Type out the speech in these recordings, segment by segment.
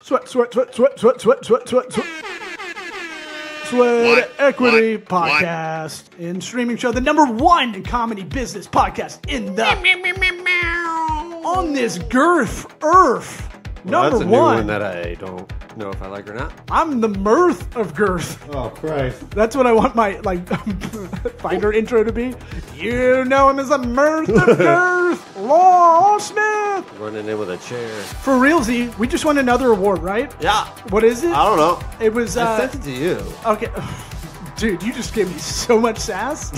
Sweat, sweat, sweat, sweat, sweat, sweat, sweat, sweat, sweat. Sweat What? Equity What? What? Podcast in streaming show, the number one comedy business podcast in the on this girth earth. Well, Number that's a new one. one that I don't know if I like or not. I'm the mirth of girth. Oh Christ! That's what I want my like finder intro to be. You know him as the mirth of girth, Law Smith. Running in with a chair. For realsy, we just won another award, right? Yeah, What is it? I don't know. It was I uh, sent it to you. okay. Dude, you just gave me so much sass.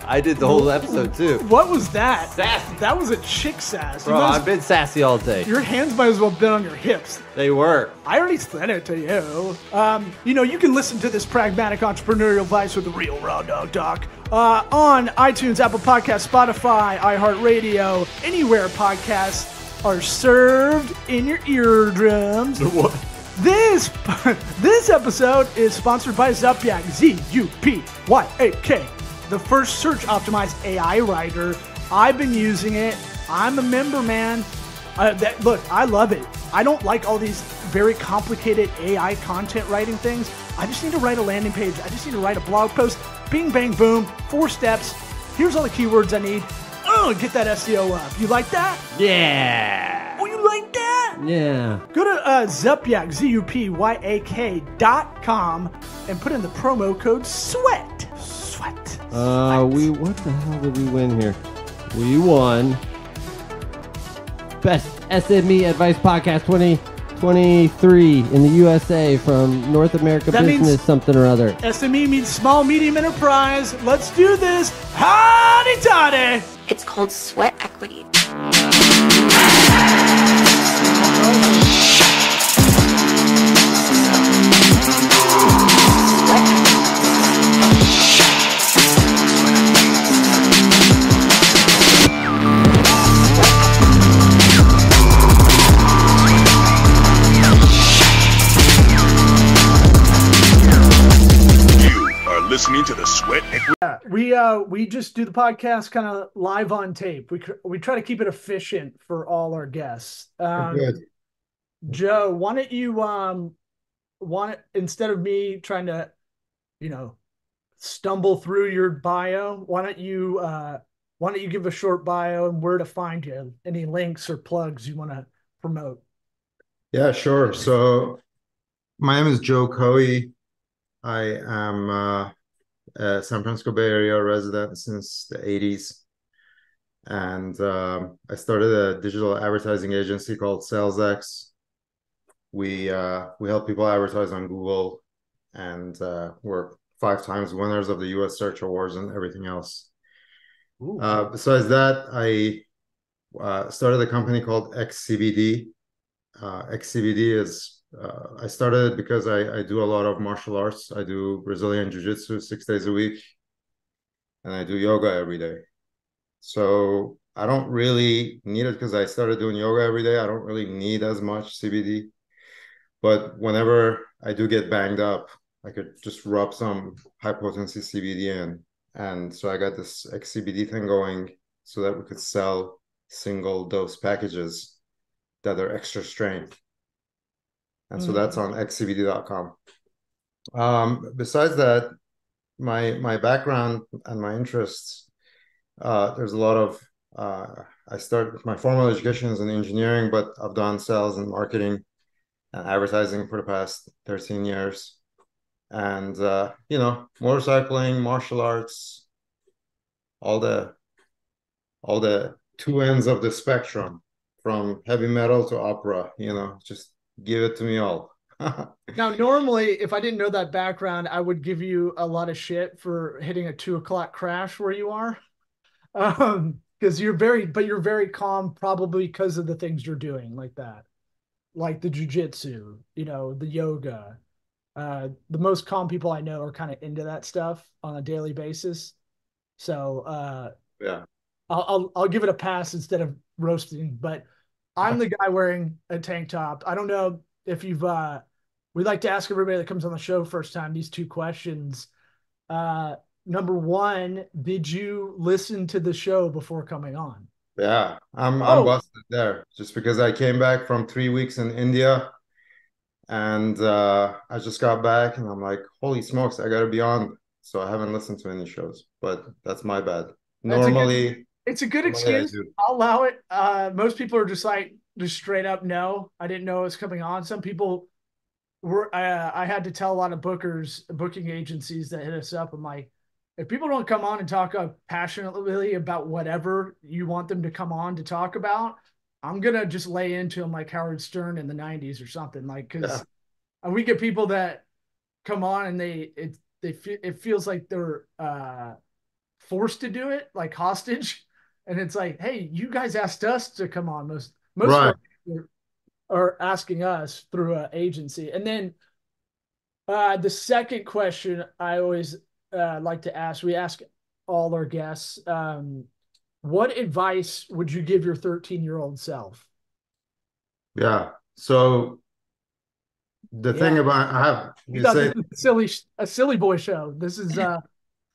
I did the whole episode too. What was that? Sassy. That was a chick sass. You Bro, I've been sassy all day. your hands might as well have been on your hips. They were. I already said it to you. Um, you know, you can listen to this pragmatic entrepreneurial advice with the real raw dog talk uh, on iTunes, Apple Podcasts, Spotify, iHeartRadio, anywhere podcasts are served in your eardrums. What? This this episode is sponsored by Zupyak, Z U P Y A K, the first search optimized AI writer. I've been using it. I'm a member, man. Uh, that, look, I love it. I don't like all these very complicated AI content writing things. I just need to write a landing page. I just need to write a blog post. Bing, bang, boom. Four steps. Here's all the keywords I need. Oh, get that SEO up. You like that? Yeah. Yeah. Go to uh, Zupyak, Z-U-P-Y-A-K dot com and put in the promo code SWEAT. Sweat. Uh, we what the hell did we win here? We won best SME advice podcast 2023 in the USA from North America That means- Business something or other. SME means small, medium enterprise. Let's do this. Howdy toddy. It's called sweat equity. Listening to the Sweat Equity. Yeah, we uh we just do the podcast kind of live on tape. We we try to keep it efficient for all our guests. Um, Good. Joe, why don't you um want instead of me trying to, you know, stumble through your bio, why don't you uh why don't you give a short bio and where to find you? Any links or plugs you want to promote? Yeah, sure. So my name is Joe Khoei. I am uh, a San Francisco Bay Area resident since the 80s. And um, I started a digital advertising agency called SalesX. We uh, we help people advertise on Google, and uh, we're five times winners of the U.S. Search Awards and everything else. Uh, besides that, I uh, started a company called XCBD. Uh, XCBD is uh, I started it because I, I do a lot of martial arts. I do Brazilian Jiu Jitsu six days a week, and I do yoga every day. So I don't really need it because I started doing yoga every day. I don't really need as much CBD, but whenever I do get banged up, I could just rub some high potency CBD in. And so I got this XCBD thing going so that we could sell single dose packages that are extra strength. And so Mm. that's on xcbd.com. Um, besides that, my my background and my interests, uh, there's a lot of uh, I started my formal education is in engineering, but I've done sales and marketing and advertising for the past 13 years. And uh, you know, motorcycling, martial arts, all the all the two ends of the spectrum from heavy metal to opera, you know, just give it to me all. Now, normally, if I didn't know that background, I would give you a lot of shit for hitting a two o'clock crash where you are. Um, because you're very, but you're very calm, probably because of the things you're doing, like that, like the jujitsu, you know, the yoga. Uh, the most calm people I know are kind of into that stuff on a daily basis. So, uh, yeah. I'll, I'll I'll give it a pass instead of roasting, but I'm the guy wearing a tank top. I don't know if you've uh we like to ask everybody that comes on the show first time these two questions. Uh number one, did you listen to the show before coming on? Yeah, I'm I'm Oh. busted there just because I came back from three weeks in India and uh, I just got back, and I'm like, holy smokes, I gotta be on. So I haven't listened to any shows, but that's my bad. That's Normally, It's a good excuse. I'll allow it. Uh, most people are just like, just straight up, no, I didn't know it was coming on. Some people were, uh, I had to tell a lot of bookers, booking agencies that hit us up. I'm like, if people don't come on and talk uh, passionately about whatever you want them to come on to talk about, I'm gonna just lay into them like Howard Stern in the '90s or something. Like, because we get people that come on and they it they it feels like they're uh forced to do it, like hostage. And it's like, hey, you guys asked us to come on. Most most Right. of our- are asking us through an agency. And then uh the second question I always uh like to ask, we ask all our guests, um, what advice would you give your 13 year old self? Yeah. So the thing about I have You you say this was a silly a silly boy show. This is uh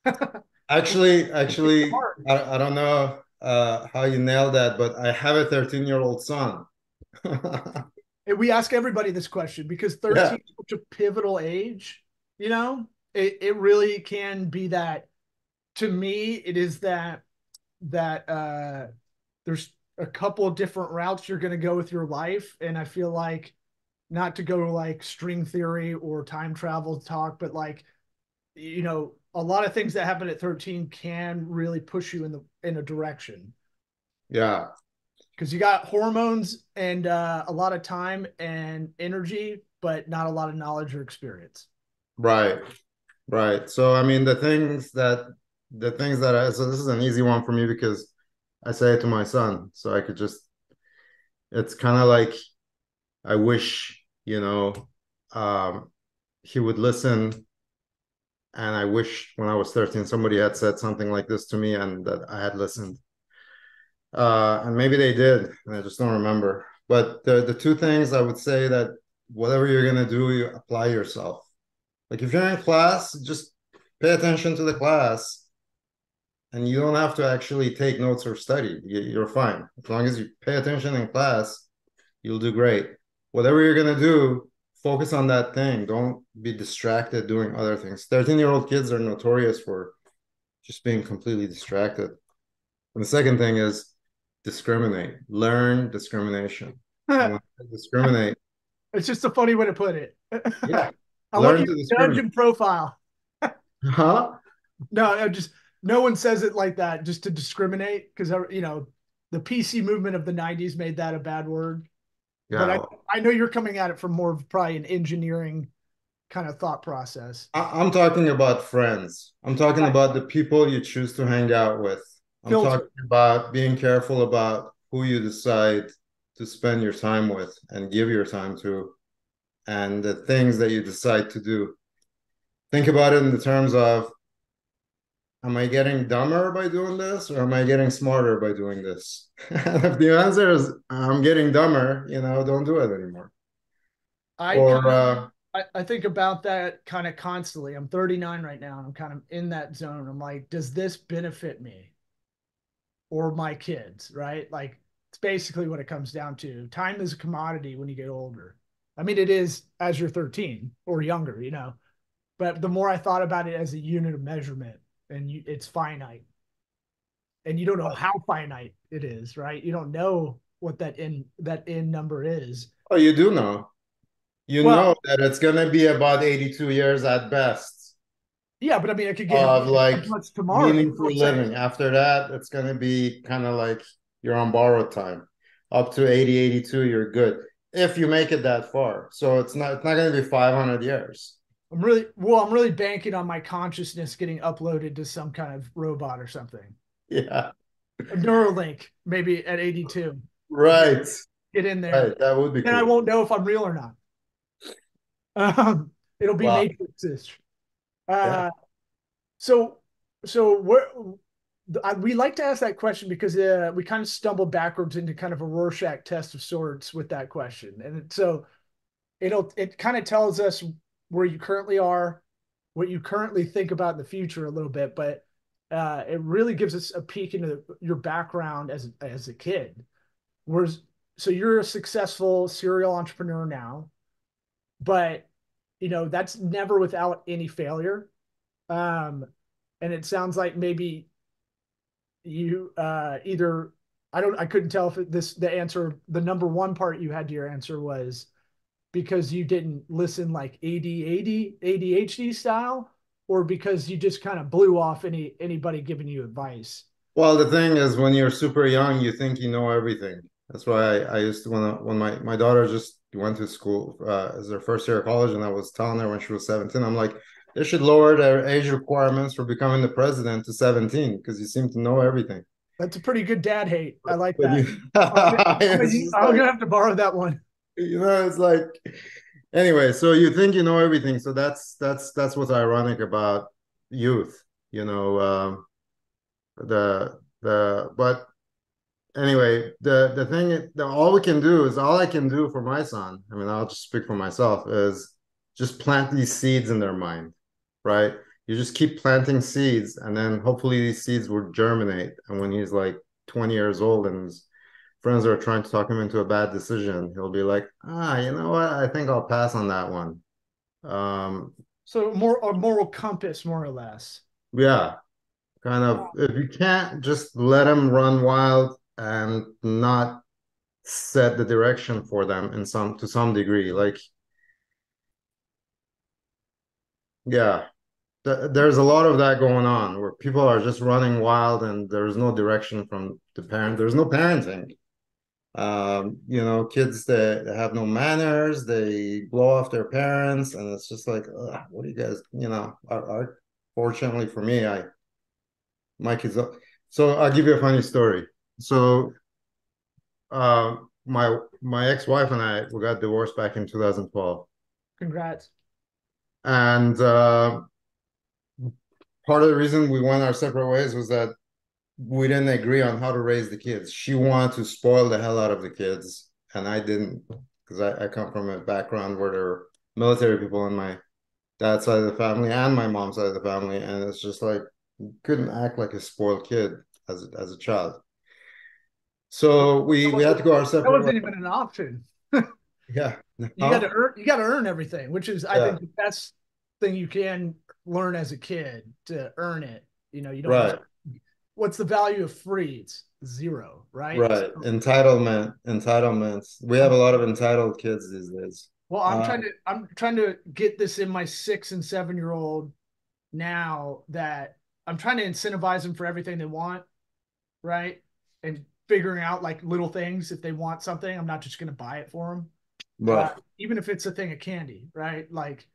actually actually I, I don't know uh, how you nailed that, but I have a 13 year old son. And we ask everybody this question because 13 Yeah. is such a pivotal age, you know, it, it really can be that to me, it is that that uh there's a couple of different routes you're gonna go with your life. And I feel like not to go like string theory or time travel talk, but like you know, a lot of things that happen at 13 can really push you in the in a direction yeah. because you got hormones and uh, a lot of time and energy, but not a lot of knowledge or experience. Right. Right. So I mean the things that the things that I so this is an easy one for me because I say it to my son. So I could just it's kind of like I wish, you know, um he would listen and I wish when I was 13 somebody had said something like this to me and that I had listened. Uh and maybe they did, and I just don't remember. But the the two things I would say that whatever you're gonna do, you apply yourself. Like if you're in class, just pay attention to the class, and you don't have to actually take notes or study. You- You're fine as long as you pay attention in class. You'll do great. Whatever you're gonna do, focus on that thing. Don't be distracted doing other things. Thirteen-year-old kids are notorious for just being completely distracted. And the second thing is discriminate. Learn discrimination. And when you discriminate. it's just a funny way to put it. Yeah. I Learn want you to judge and profile. Huh? No, I just no one says it like that just to discriminate because you know the PC movement of the '90s made that a bad word. But I, I know you're coming at it from more of probably an engineering kind of thought process. I- I'm talking about friends. I'm talking about the people you choose to hang out with. I'm Filter. talking about being careful about who you decide to spend your time with and give your time to, and the things that you decide to do. Think about it in the terms of Am I getting dumber by doing this, or am I getting smarter by doing this? if the answer is I'm getting dumber, you know, don't do it anymore. I or kinda- uh, I, I think about that kind of constantly. I'm 39 right now and I'm kind of in that zone. I'm like, does this benefit me or my kids? Right. Like, it's basically what it comes down to. Time is a commodity when you get older. I mean, it is as you're 13 or younger, you know. But the more I thought about it as a unit of measurement, and you, it's finite, and you don't know how finite it is, right? You don't know what that in that end number is. Oh, you do know. You Well- know that it's gonna be about 82 years at best Yeah, but I mean, I could get of like much tomorrow. meaningful I'm saying. living. After that, it's gonna be kind of like you're on borrowed time. Up to 80, 82, you're good. If you make it that far. So it's not it's not gonna be 500 years. I'm really well. I'm really banking on my consciousness getting uploaded to some kind of robot or something. Yeah. A Neuralink, maybe at 82. Right. Get in there, Right. That would be and I won't know if I'm real or not. Um, it'll be Wow. matrix-ish. Uh, Yeah. so so where I, we like to ask that question because uh, we kind of stumble backwards into kind of a Rorschach test of sorts with that question, and so it'll it kind of tells us where you currently are, what you currently think about in the future a little bit, but uh, it really gives us a peek into your background as as a kid. Whereas, so you're a successful serial entrepreneur now. but you know that's never without any failure. Um, and it sounds like maybe you uh, either I don't I couldn't tell if this the answer the number one part you had to your answer was because you didn't listen like ADHD ADHD style or because you just kind of blew off any anybody giving you advice. Well, the thing is, when you're super young, you think you know everything. That's why I, I used to when I, when my my daughter just went to school uh, as her first year of college, and I was telling her when she was 17, I'm like, they should lower their age requirements for becoming the president to 17 because you seem to know everything. That's a pretty good dad hate. I like that. You, I'm, gonna, I'm gonna have to borrow that one. You know, it's like anyway. So you think you know everything. So that's that's that's what's ironic about youth. You know, um, the the but anyway, the the thing the all we can do is all I can do for my son. I mean, I'll just speak for myself. Is just plant these seeds in their mind right? You just keep planting seeds, and then hopefully these seeds will germinate. And when he's like 20 years old and friends are trying to talk him into a bad decision, he'll be like, ah, you know what? I think I'll pass on that one. Um, so more a moral compass, more or less. Yeah, kind of. If you can't just let them run wild and not set the direction for them in some to some degree, like yeah there's a lot of that going on where people are just running wild and there's no direction from the parent there's no parenting um, you know kids that have no manners they blow off their parents and it's just like what do you guys you know are, are, fortunately for me i my kids so i'll give you a funny story. So uh, my my ex-wife and i we got divorced back in 2012 congrats. And uh, part of the reason we went our separate ways was that we didn't agree on how to raise the kids. She wanted to spoil the hell out of the kids, and I didn't because I, I come from a background where there were military people in my dad's side of the family and my mom's side of the family, and it's just like couldn't act like a spoiled kid as a, as a child. So we we had to go our separate. That wasn't even an option. yeah, you got to earn. You got to earn everything, which is I yeah. think the best thing you can learn as a kid to earn it. You know, you don't. Right. What's the value of free? It's zero, right? Right. So, Entitlement. Entitlements. We have a lot of entitled kids these days. Well, I'm uh, trying to. I'm trying to get this in my six and seven year old now that I'm trying to incentivize them for everything they want, right? And figuring out like little things if they want something. I'm not just going to buy it for them. Right. Uh, even if it's a thing of candy, right? Like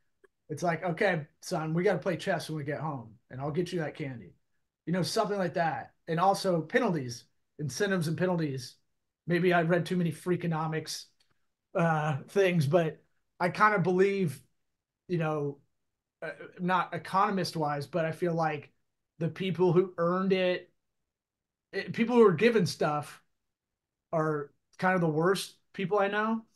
it's like, okay, son, we got to play chess when we get home, and I'll get you that candy. You know, something like that. And also penalties, incentives and penalties. Maybe I read too many freakonomics uh, things, but I kind of believe, you know, uh, not economist wise, but I feel like the people who earned it, it, people who are given stuff, are kind of the worst people I know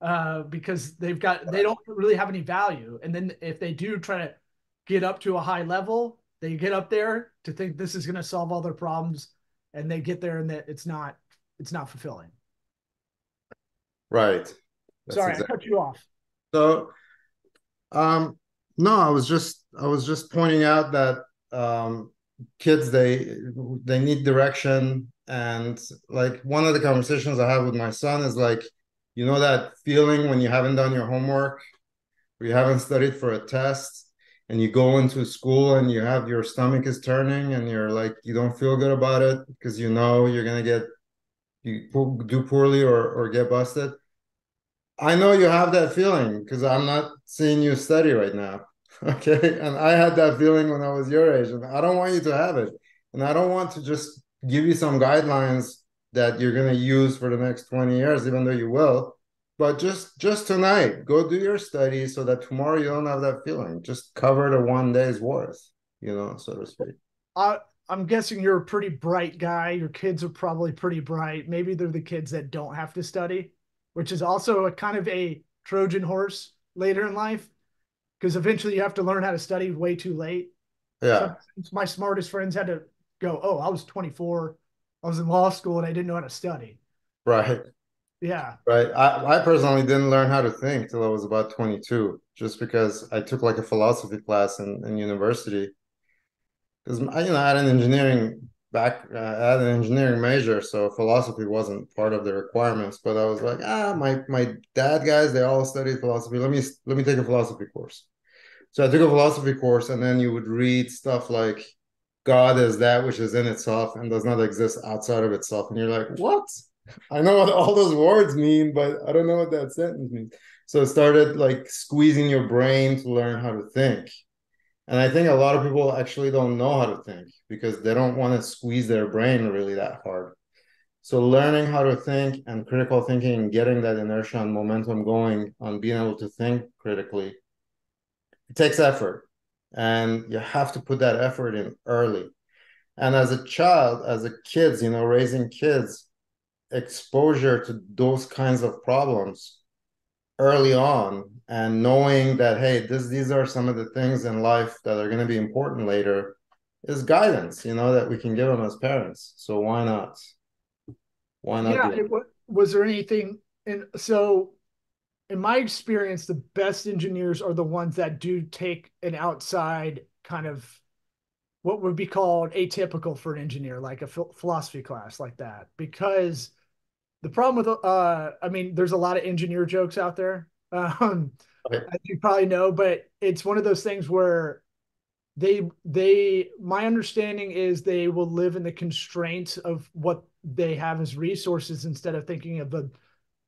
uh, because they've got they don't really have any value. And then if they do try to get up to a high level, they get up there to think this is going to solve all their problems, and they get there and that it's not it's not fulfilling. Right. That's Sorry, exactly. I cut you off. So, um, no, I was just I was just pointing out that um, kids they they need direction, and like one of the conversations I have with my son is like you know that feeling when you haven't done your homework or you haven't studied for a test and you go into school and you have your stomach is turning and you're like you don't feel good about it because you know you're gonna get you do poorly or or get busted. I know you have that feeling because i'm not seeing you study right now okay? And i had that feeling when i was your age and i don't want you to have it. And i don't want to just give you some guidelines that you're going to use for the next 20 years even though you will but just just tonight go do your study so that tomorrow you don't have that feeling. Just cover the one day's worth you know so to speak. Uh, i'm guessing you're a pretty bright guy. Your kids are probably pretty bright. Maybe they're the kids that don't have to study which is also a kind of a trojan horse later in life because eventually you have to learn how to study way too late. Yeah. My smartest friends had to go oh i was 24 I was in law school and I didn't know how to study. Right. Yeah. Right. I, I personally didn't learn how to think till I was about 22, just because I took like a philosophy class in, in university. Because you know, I had an engineering back, uh, I had an engineering major, so philosophy wasn't part of the requirements. But I was like, ah, my my dad guys, they all studied philosophy. Let me let me take a philosophy course. So I took a philosophy course, and then you would read stuff like God is that which is in itself and does not exist outside of itself, and you're like, what? I know what all those words mean, but I don't know what that sentence means. So it started like squeezing your brain to learn how to think. And I think a lot of people actually don't know how to think because they don't want to squeeze their brain really that hard. So learning how to think and critical thinking getting that inertia and momentum going on being able to think critically, it takes effort. And you have to put that effort in early. And as a child, as a kids, you know, raising kids, exposure to those kinds of problems early on and knowing that hey this these are some of the things in life that are going to be important later is guidance you know that we can give them as parents. So why not? Why not yeah it, was there anything and so in my experience the best engineers are the ones that do take an outside kind of what would be called atypical for an engineer like a philosophy class like that because the problem with uh i mean there's a lot of engineer jokes out there. Um okay. as you probably know but it's one of those things where they they my understanding is they will live in the constraints of what they have as resources instead of thinking of the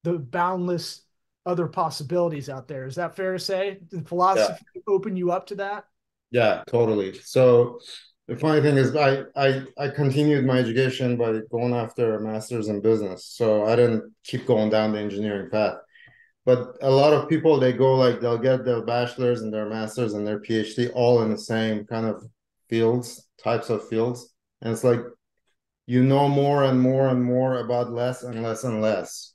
the boundless other possibilities out there. Is that fair to say? Did philosophy yeah. open you up to that? Yeah totally. So the funny thing is I, I i continued my education by going after a master's in business. So i didn't keep going down the engineering path. But a lot of people they go like they'll get their bachelor's and their master's and their phd all in the same kind of fields types of fields. And it's like you know more and more and more about less and less and less.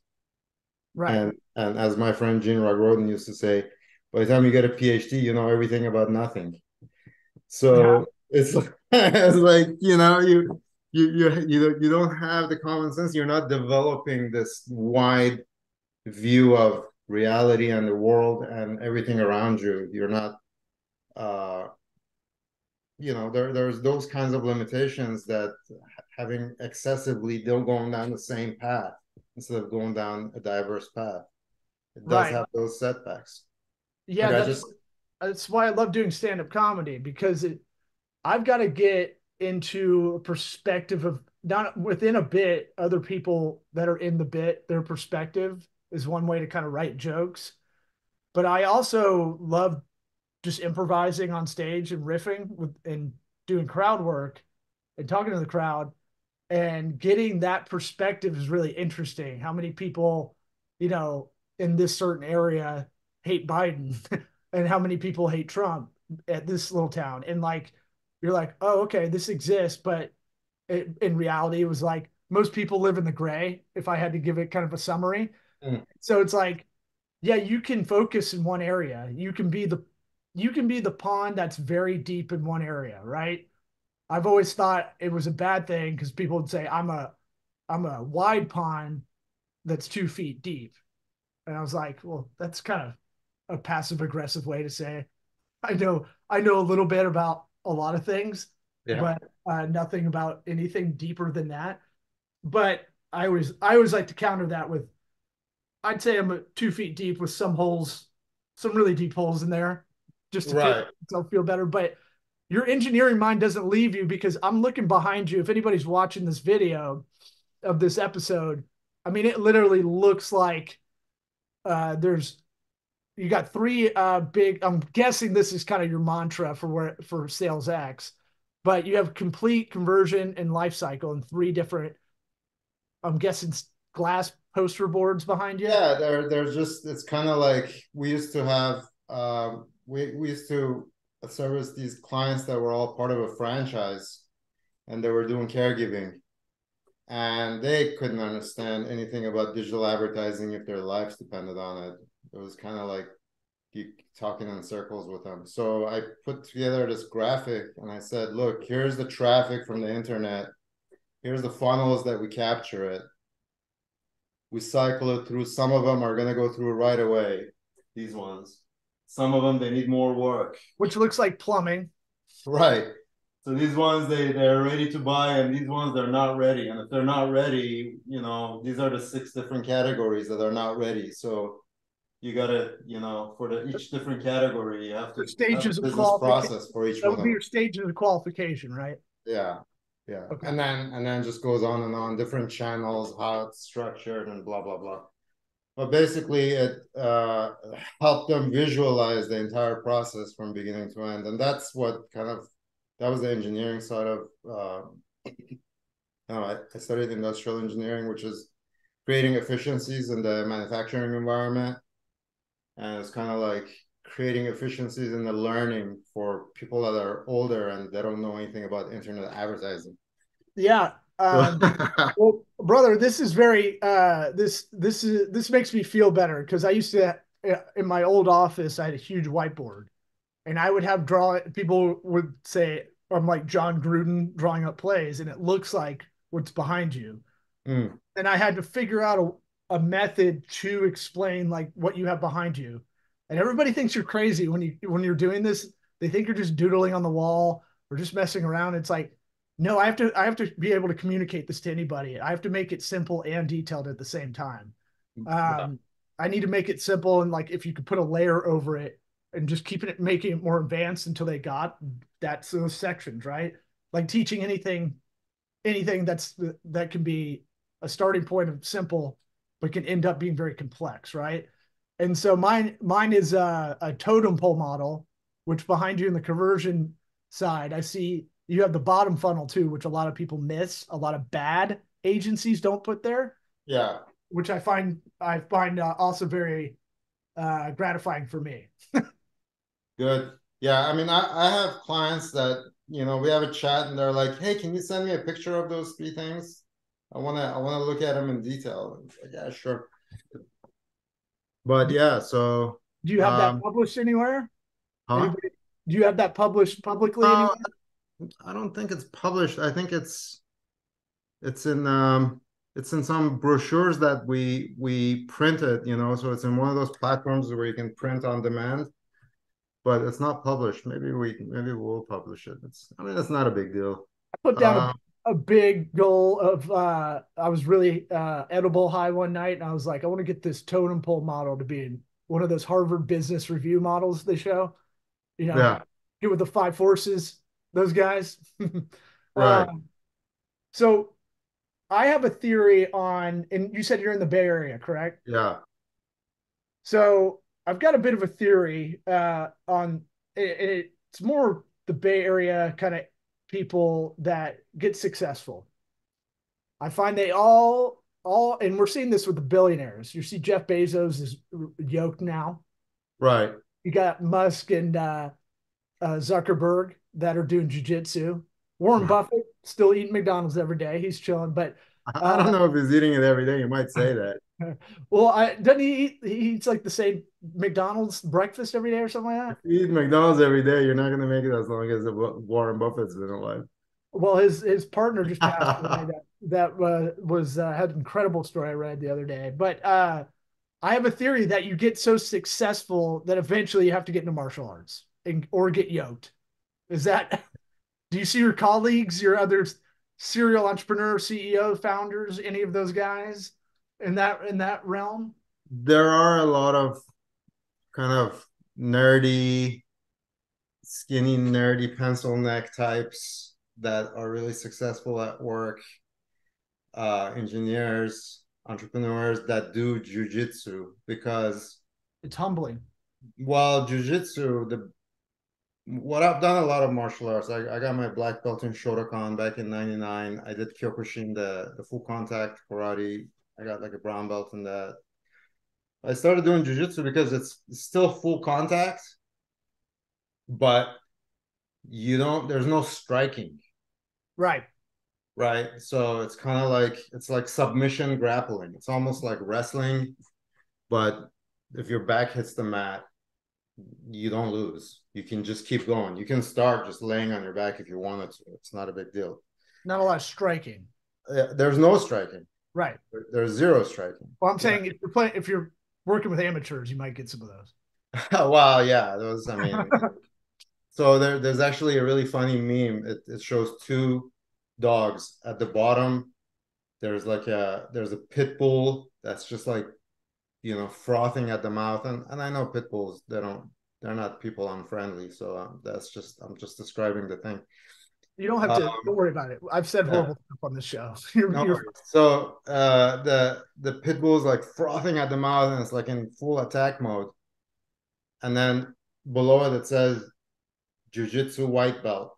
Right. And and as my friend gene Roden used to say by the time you get a phd you know everything about nothing. So yeah. it's like, it's like you know you you you you you don't have the common sense. You're not developing this wide view of reality and the world and everything around you. You're not, uh, you know, there there's those kinds of limitations that having excessively don't going down the same path instead of going down a diverse path. It does right. have those setbacks. Yeah, like that's, just, that's why I love doing stand up comedy because it I've got to get into a perspective of not within a bit, other people that are in the bit, their perspective is one way to kind of write jokes. But I also love just improvising on stage and riffing with and doing crowd work and talking to the crowd and getting that perspective is really interesting. How many people, you know, in this certain area hate Biden and how many people hate Trump at this little town and like you're like, oh, okay, this exists, but it, in reality, it was like most people live in the gray. If I had to give it kind of a summary, mm. so it's like, yeah, you can focus in one area. You can be the you can be the pond that's very deep in one area, right? I've always thought it was a bad thing because people would say I'm a I'm a wide pond that's two feet deep, and I was like, well, that's kind of a passive aggressive way to say. I know I know a little bit about a lot of things, yeah. but uh, nothing about anything deeper than that. But I always I always like to counter that with I'd say I'm two feet deep with some holes, some really deep holes in there, just to right. feel, feel better. But your engineering mind doesn't leave you because I'm looking behind you. If anybody's watching this video of this episode, I mean, it literally looks like uh, there's you got three uh, big. I'm guessing this is kind of your mantra for where for SalesX, but you have complete conversion and life cycle in three different. I'm guessing glass poster boards behind you. Yeah, they're they're just. It's kind of like we used to have. Um, we we used to service these clients that were all part of a franchise, and they were doing caregiving, and they couldn't understand anything about digital advertising if their lives depended on it it was kind of like talking in circles with them. So I put together this graphic and I said, look, here's the traffic from the internet. Here's the funnels that we capture it. we cycle it through. Some of them are gonna go through right away. These ones. Some of them they need more work. Which looks like plumbing. Right. So these ones they they're ready to buy, and these ones they're not ready. And if they're not ready, you know, these are the six different categories that are not ready. So you gotta, you know, for the each different category, you have to The stages have of process for each That would of be your stages of qualification, right? Yeah, yeah, Okay. and then and then just goes on and on, different channels, how it's structured, and blah blah blah. But basically, it uh, helped them visualize the entire process from beginning to end, and that's what kind of that was the engineering side of. Uh, you know, I, I studied industrial engineering, which is creating efficiencies in the manufacturing environment, and it's kind of like creating efficiencies in the learning for people that are older and they don't know anything about internet advertising. Yeah. Um, well, brother, this is very uh, this this is this makes me feel better because I used to in my old office I had a huge whiteboard, and I would have draw. People would say I'm like John Gruden drawing up plays, and it looks like what's behind you. Mm. And I had to figure out a, method to explain like what you have behind you. And everybody thinks you're crazy when you when you're doing this. They think you're just doodling on the wall or just messing around. It's like no, I have to I have to be able to communicate this to anybody. I have to make it simple and detailed at the same time. Um, I need to make it simple and like if you could put a layer over it and just keeping it making it more advanced until they got that's those sections, right? Like teaching anything anything that's that can be a starting point of simple but can end up being very complex, right? And so mine mine is a, a totem pole model, which behind you in the conversion side, I see you have the bottom funnel too, which a lot of people miss. A lot of bad agencies don't put there, Yeah, which I find I find uh, also very uh, gratifying for me. good. Yeah, I mean, I, I have clients that you know we have a chat and they're like, "Hey, can you send me a picture of those three things? I wanna I wanna look at them in detail." Like, yeah, sure. But yeah, so Do you have Um, that published anywhere? huh? Anybody- do you have that published publicly? Uh, anywhere? I don't think it's published. I think it's it's in um it's in some brochures that we we printed, you know, so it's in one of those platforms where you can print on demand, but it's not published. Maybe we maybe we'll publish it. It's I mean it's not a big deal. I put down Um, a, big goal of uh, I was really uh, edible high one night, and I was like, I want to get this totem pole model to be in one of those Harvard Business Review models they show. You know, Yeah. get with the five forces, those guys. Right. Um, so I have a theory on, and you said you're in the Bay Area, correct? yeah. So I've got a bit of a theory uh, on it, it's more the Bay Area kind of people that get successful. I find they all all and we're seeing this with the billionaires. You see Jeff Bezos is yoked now. Right. You got Musk and uh, uh, Zuckerberg that are doing jujitsu. Warren. Buffett still eating McDonald's every day. He's chilling, but I don't know if he's eating it every day. You might say that. well, I doesn't he eat? He eats like the same McDonald's breakfast every day or something like that. If you eat McDonald's every day, you're not gonna make it as long as Warren Buffett's been alive. Well, his his partner just passed away. That that uh, was uh, had an incredible story I read the other day. But uh, I have a theory that you get so successful that eventually you have to get into martial arts and, or get yoked. Is that? Do you see your colleagues, your other serial entrepreneur, CEO, founders, any of those guys in that in that realm? there are a lot of kind of nerdy, skinny, nerdy pencil neck types that are really successful at work. Uh, engineers, entrepreneurs that do jujitsu because, It's humbling. well, jujitsu, the what I've done a lot of martial arts. I, I got my black belt in Shotokan back in '99. I did Kyokushin, the the full contact karate. I got like a brown belt in that. I started doing jujitsu because it's still full contact, but you don't. There's no striking, Right. right? So it's kind of like it's like submission grappling. It's almost like wrestling, but if your back hits the mat, you don't lose. You can just keep going. You can start just laying on your back if you wanted to. It's not a big deal. Not a lot of striking. Uh, There's no striking. Right. There- There's zero striking. Well, I'm saying if you're playing, if you're working with amateurs, you might get some of those. well, yeah, those. I mean, so there, there's actually a really funny meme. It, it shows two dogs at the bottom. There's like a there's a pit bull that's just like, you know, frothing at the mouth, and and I know pit bulls they don't they're not people unfriendly, so um, that's just I'm just describing the thing. You don't have to. Um, don't worry about it. I've said yeah. horrible stuff on the show. You're, No you're- so uh, the the pit bull is like frothing at the mouth and it's like in full attack mode. And then below it it says jujitsu white belt.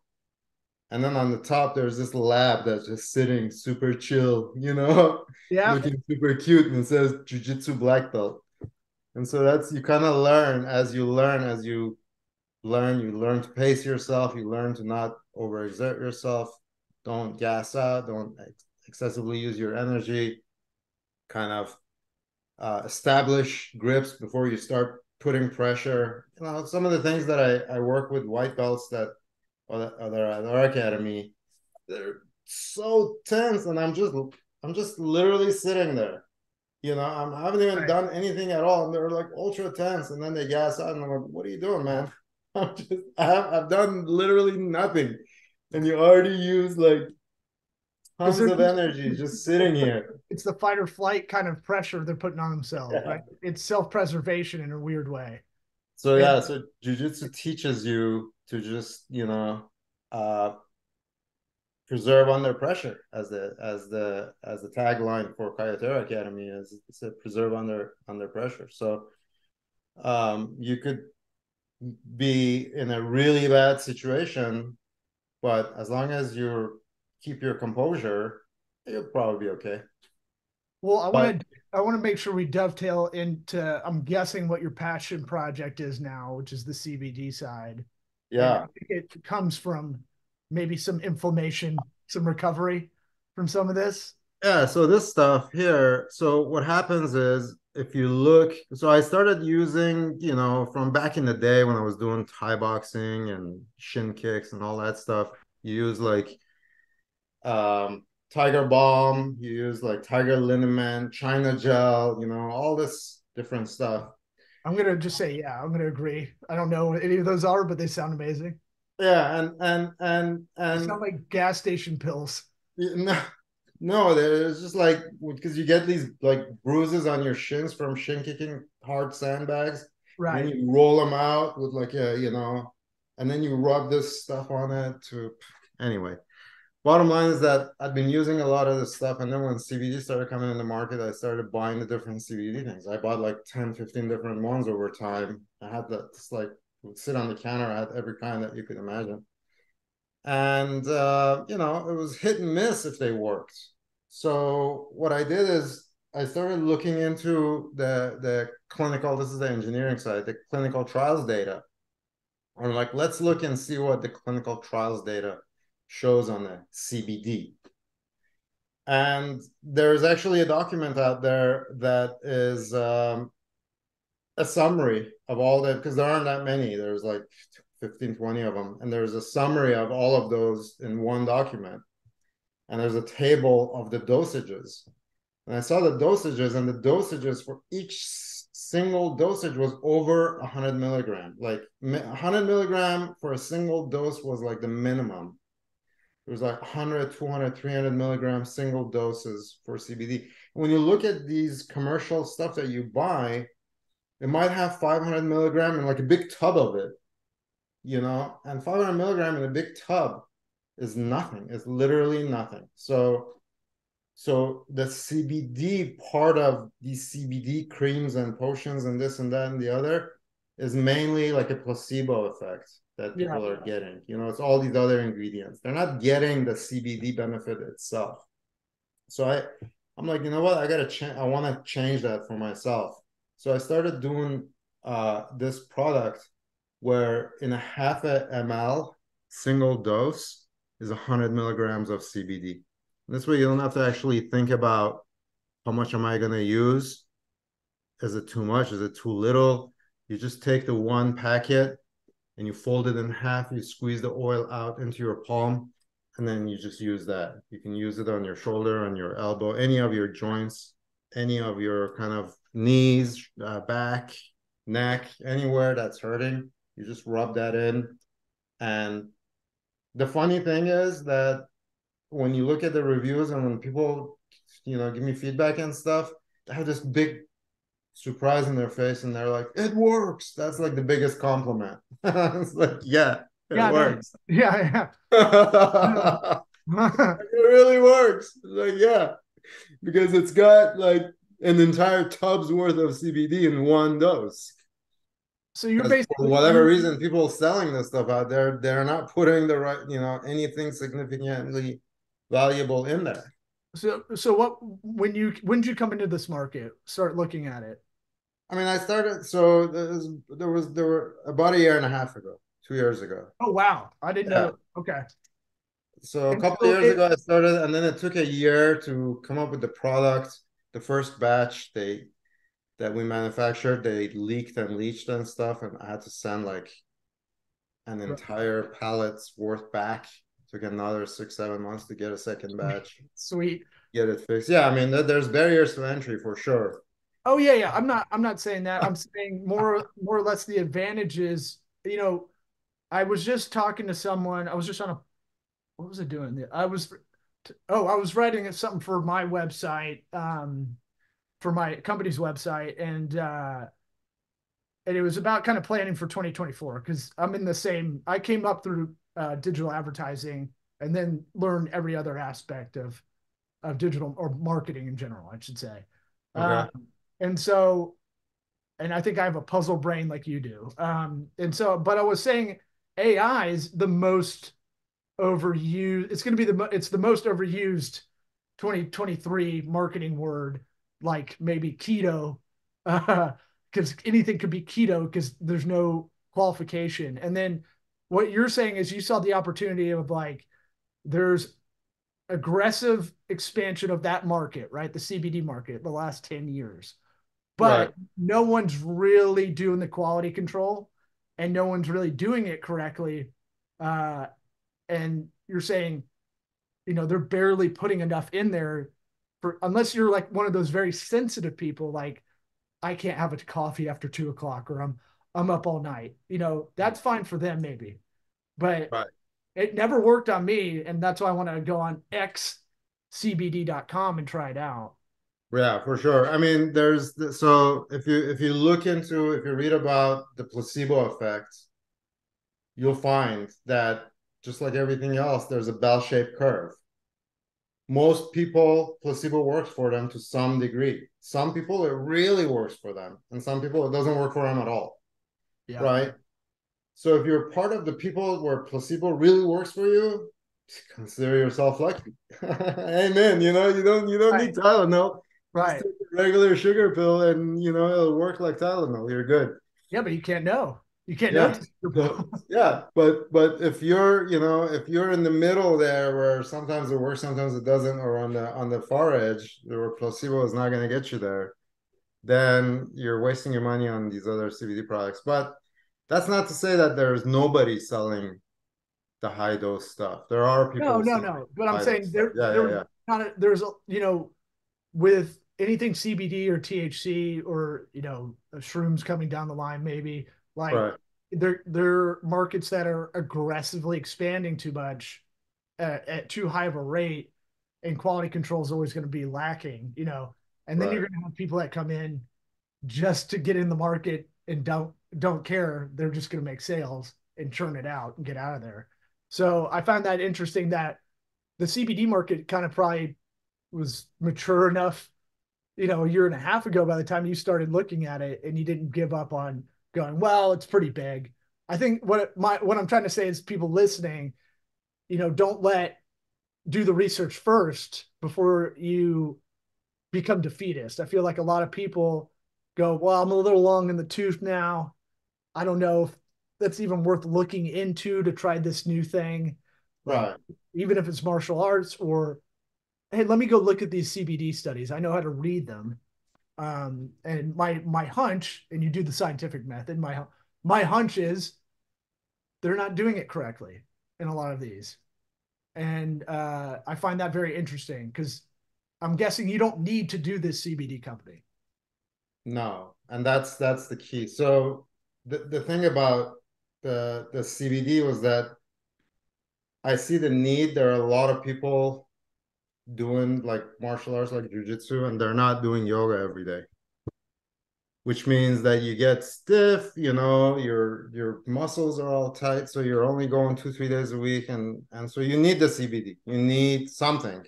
And then on the top there's this lab that's just sitting super chill, you know, yeah. looking super cute and it says jujitsu black belt. And so that's you kind of learn as you learn as you learn you learn to pace yourself you learn to not overexert yourself don't gas out don't ex- excessively use your energy kind of uh, establish grips before you start putting pressure. You know some of the things that i, I work with white belts that are that are at our academy they're so tense and i'm just i'm just literally sitting there you know I'm, i haven't even Right. done anything at all and they're like ultra tense and then they gas out and i'm like what are you doing man I'm just I have, I've done literally nothing, and you already use like tons of energy just sitting here. It's the fight or flight kind of pressure they're putting on themselves. Yeah. Right. It's self preservation in a weird way. So Yeah. yeah, so jujitsu teaches you to just you know uh, preserve under pressure, as the as the as the tagline for Caio Terra Academy is. It's a preserve under under pressure. So um, you could be in a really bad situation, but as long as you keep your composure, you'll probably be okay. Well, I want to I want to make sure we dovetail into I'm guessing what your passion project is now, which is the CBD side. Yeah. it comes from maybe some inflammation, some recovery from some of this. Yeah, so this stuff here, so what happens is if you look, so I started using, you know, from back in the day when I was doing Thai boxing and shin kicks and all that stuff, you use like um Tiger Balm, you use like Tiger Liniment, China Gel, you know, all this different stuff. I'm gonna just say, yeah, I'm gonna agree. I don't know what any of those are, but they sound amazing. Yeah, and and and and sound like gas station pills. No, no, it's just like because you get these like bruises on your shins from shin kicking hard sandbags, and Right. then you roll them out with like a you know, and then you rub this stuff on it to anyway. Bottom line is that I've been using a lot of this stuff, and then when CBD started coming in the market, I started buying the different CBD things. I bought like 10, 15 different ones over time. I had that just like would sit on the counter. Had every kind that you could imagine. And uh, you know it was hit and miss if they worked. So what i did is i started looking into the the clinical this is the engineering side the clinical trials data. I'm like let's look and see what the clinical trials data shows on the cbd and there's actually a document out there that is um, a summary of all the because there aren't that many. There's like 15 20 of them and there's a summary of all of those in one document. And there's a table of the dosages. And i saw the dosages and the dosages for each single dosage was over 100 milligram. Like mi- 100 milligram for a single dose was like the minimum. It was like 100 200 300 milligram single doses for cbd when you look at these commercial stuff that you buy it might have 500 milligram and like a big tub of it you know, and 500 milligram in a big tub is nothing. It's literally nothing. So, so the CBD part of these CBD creams and potions and this and that and the other is mainly like a placebo effect that Yeah. people are getting. You know, it's all these other ingredients. They're not getting the CBD benefit itself. So I, I'm like, you know what? I gotta change. I want to change that for myself. So I started doing uh, this product where in a half a ml single dose is 100 milligrams of CBD. This way, you don't have to actually think about how much am I going to use. Is it too much? Is it too little? You just take the one packet and you fold it in half. You squeeze the oil out into your palm, and then you just use that. You can use it on your shoulder, on your elbow, any of your joints, any of your kind of knees, uh, back, neck, anywhere that's hurting. You just rub that in. And the funny thing is that when you look at the reviews and when people, you know, give me feedback and stuff, I have this big surprise in their face and they're like, it works. That's like the biggest compliment. it's like, yeah, it Yeah, no, works. Yeah, yeah. it really works. Like, yeah, because it's got like an entire tub's worth of CBD in one dose. so you're basically for whatever reason, people selling this stuff out there, they're not putting the right, you know, anything significantly valuable in there. So so what when you when did you come into this market? Start looking at it. I mean, I started so there was there was there were about a year and a half ago, two years ago. Oh wow, I didn't Yeah. know. Okay, So a couple so of years it- ago, I started, and then it took a year to come up with the product. The first batch they that we manufactured, they leaked and leached and stuff, and I had to send like an entire pallet's worth back. Took another six, seven months to get a second batch, sweet. get it fixed. Yeah, I mean, there's barriers to entry for sure. Oh yeah, yeah. I'm not I'm not saying that. I'm saying more more or less the advantages. You know, I was just talking to someone. I was just on a what was I doing? I was oh, I was writing something for my website, um, for my company's website, and uh and it was about kind of planning for 2024 because I'm in the same I came up through uh digital advertising and then learned every other aspect of of digital or marketing in general, I should say. Okay. Um, and so, and I think I have a puzzle brain like you do. Um, and so, but I was saying AI is the most overused. It's going to be the it's the most overused 2023 marketing word, like maybe keto, because anything could be keto because there's no qualification. And then what you're saying is you saw the opportunity of like there's aggressive expansion of that market, right? The CBD market the last 10 years. But Right. no one's really doing the quality control and no one's really doing it correctly. Uh, and you're saying, you know, they're barely putting enough in there for unless you're like one of those very sensitive people, like I can't have a coffee after two o'clock or I'm I'm up all night. You know, that's fine for them maybe. But Right. it never worked on me, and that's why I want to go on xcbd.com and try it out. Yeah, for sure. I mean, there's the, so if you if you look into if you read about the placebo effect, you'll find that just like everything else, there's a bell-shaped curve. Most people, placebo works for them to some degree. Some people, it really works for them, and some people, it doesn't work for them at all. Yeah. Right. So if you're part of the people where placebo really works for you, consider yourself lucky. Amen. You know, you don't you don't need Tylenol. Right. Just take a regular sugar pill and you know it'll work like Tylenol. You're good. Yeah, but you can't know. You can't Yeah. know. it's So, yeah, but but if you're you know if you're in the middle there where sometimes it works, sometimes it doesn't, or on the on the far edge where placebo is not going to get you there, then you're wasting your money on these other CBD products. But that's not to say that there's nobody selling the high dose stuff. There are people. No, no, no. But I'm saying there. Yeah, there yeah, yeah. kind of there's a you know with anything CBD or THC or you know shrooms coming down the line maybe like Right. they're they're markets that are aggressively expanding too much at, at too high of a rate and quality control is always going to be lacking you know and then Right. you're going to have people that come in just to get in the market and don't don't care they're just going to make sales and churn it out and get out of there so i found that interesting that the cbd market kind of probably was mature enough you know a year and a half ago by the time you started looking at it and you didn't give up on going well it's pretty big. I think what my what i'm trying to say is people listening you know don't let do the research first before you become defeatist. I feel like a lot of people go well i'm a little long in the tooth now. I don't know if that's even worth looking into to try this new thing. Right. even if it's martial arts or hey let me go look at these cbd studies. I know how to read them um, and my my hunch and you do the scientific method my my hunch is they're not doing it correctly in a lot of these and uh, I find that very interesting because I'm guessing you don't need to do this CBD company. No, and that's that's the key. So the the thing about the the CBD was that I see the need. There are a lot of people doing like martial arts like jujitsu and they're not doing yoga every day. Which means that you get stiff you know your your muscles are all tight so you're only going two three days a week and and so you need the cbd you need something.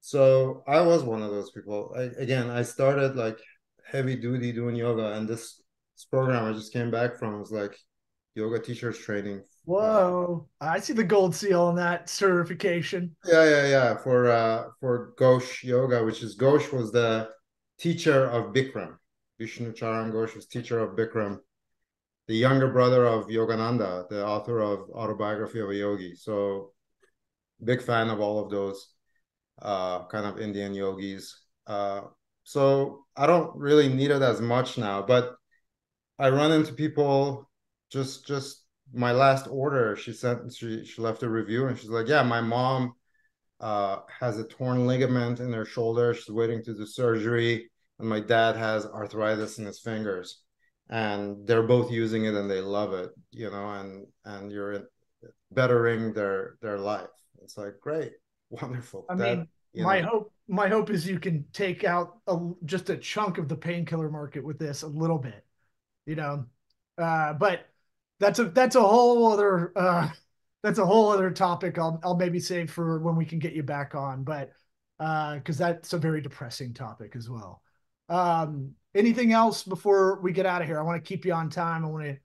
So i was one of those people. I, again i started like heavy duty doing yoga and this, this program i just came back from was like yoga teachers training Whoa! I see the gold seal on that certification. Yeah, yeah, yeah. For uh, for Ghosh Yoga, which is Ghosh was the teacher of Bikram. Vishnu Charan Ghosh was teacher of Bikram, the younger brother of Yogananda, the author of Autobiography of a Yogi. So, big fan of all of those uh, kind of Indian yogis. Uh, so I don't really need it as much now, but I run into people just just my last order, she sent she she left a review and she's like, yeah, my mom uh, has a torn ligament in her shoulder. She's waiting to do surgery, and my dad has arthritis in his fingers, and they're both using it and they love it, you know, and and you're bettering their their life. It's like great, wonderful. I that, mean, my know. hope my hope is you can take out a, just a chunk of the painkiller market with this a little bit, you know. Uh, but that's a that's a whole other uh, that's a whole other topic. I'll I'll maybe save for when we can get you back on, but because uh, that's a very depressing topic as well. Um, anything else before we get out of here? I want to keep you on time. I want to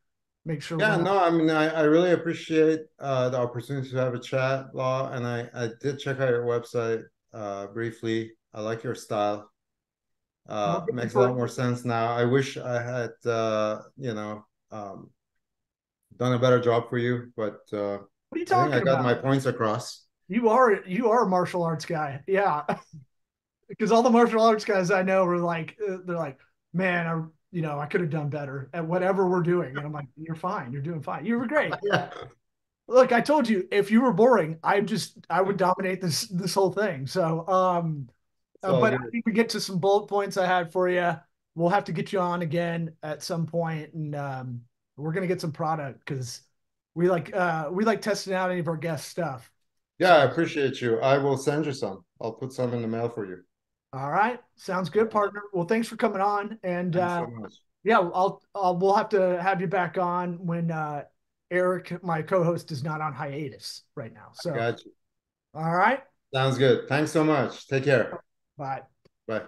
make sure. Yeah, no, I mean, I, I really appreciate uh, the opportunity to have a chat, Law, and I I did check out your website uh, briefly. I like your style. Uh, makes a lot more sense now. I wish I had, uh, you know, um, done a better job for you, but uh, what are you talking I, I got about? my points across. You are you are a martial arts guy, yeah. because all the martial arts guys I know are like uh, they're like, man, I you know I could have done better at whatever we're doing, and I'm like, you're fine, you're doing fine, you were great. Yeah. Look, I told you if you were boring, I just I would dominate this this whole thing. So, um, uh, but good. I think we get to some bullet points I had for you. We'll have to get you on again at some point, and um, we're gonna get some product because we like uh we like testing out any of our guest stuff. Yeah, I appreciate you. I will send you some. I'll put some in the mail for you. All right, sounds good, partner. Well, thanks for coming on, and uh, so yeah, I'll, I'll we'll have to have you back on when uh, Eric, my co-host, is not on hiatus right now. So, got you. All right. Sounds good. Thanks so much. Take care. Bye. Bye.